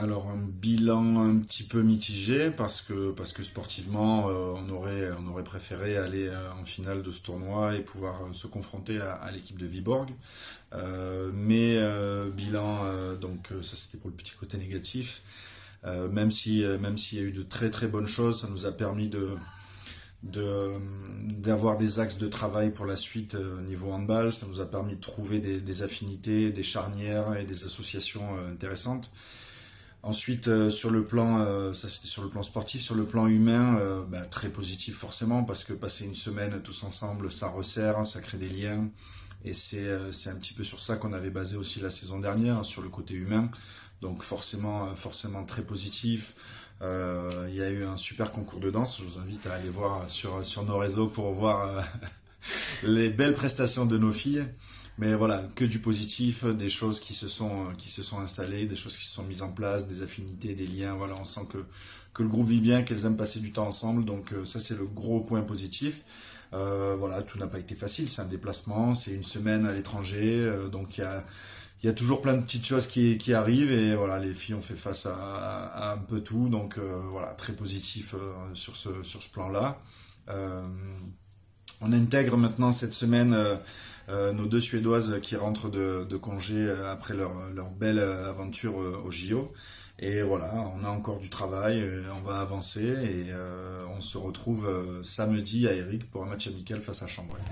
alors un bilan un petit peu mitigé parce que parce que sportivement euh, on aurait on aurait préféré aller euh, en finale de ce tournoi et pouvoir se confronter à, l'équipe de Viborg. mais bilan donc ça c'était pour le petit côté négatif. même si même s'il y a eu de très très bonnes choses, ça nous a permis de d'avoir des axes de travail pour la suite au niveau handball. Ça nous a permis de trouver des affinités, des charnières et des associations intéressantes. Ensuite, euh, sur le plan, euh, ça c'était sur le plan sportif, sur le plan humain, euh, bah, très positif forcément, parce que passer une semaine tous ensemble, ça resserre, ça crée des liens. Et c'est un petit peu sur ça qu'on avait basé aussi la saison dernière, sur le côté humain. Donc forcément, forcément très positif. Il y a eu un super concours de danse. Je vous invite à aller voir sur, sur nos réseaux pour voir les belles prestations de nos filles. Mais voilà, que du positif, des choses qui se sont qui se sont installées, des choses qui se sont mises en place, des affinités, des liens. Voilà, on sent que que le groupe vit bien, qu'elles aiment passer du temps ensemble. Donc euh, ça c'est le gros point positif. Euh, voilà, tout n'a pas été facile. C'est un déplacement, c'est une semaine à l'étranger, euh, donc il y a il y a toujours plein de petites choses qui, qui arrivent et voilà les filles ont fait face à, un peu tout donc voilà très positif sur ce sur ce plan là on intègre maintenant cette semaine euh, nos deux Suédoises qui rentrent de, congé euh, après leur, belle euh, aventure au JO. Et voilà, on a encore du travail, on va avancer et on se retrouve samedi à Eric pour un match amical face à Chambray.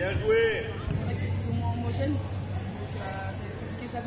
Bien joué. Donc c'est